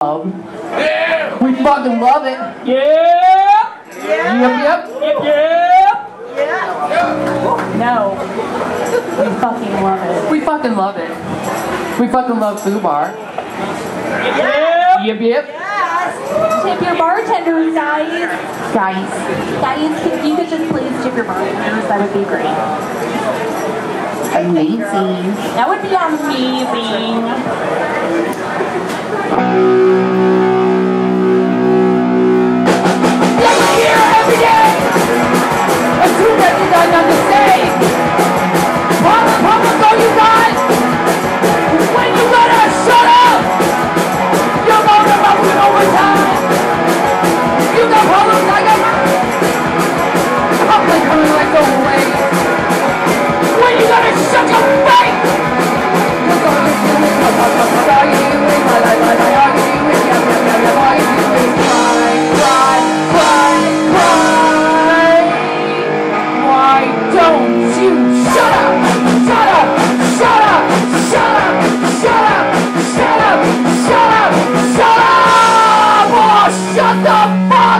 love. Yeah. We fucking love it. Yeah. Yeah. Yep, yep. Yep, yep. Yeah. No. We fucking love it. We fucking love it. We fucking love Fubar. Yeah. Yep, yep. Yes. Tip your bartenders, guys. Guys. Guys, if you could just please tip your bartenders, that would be great. Amazing. That would be amazing.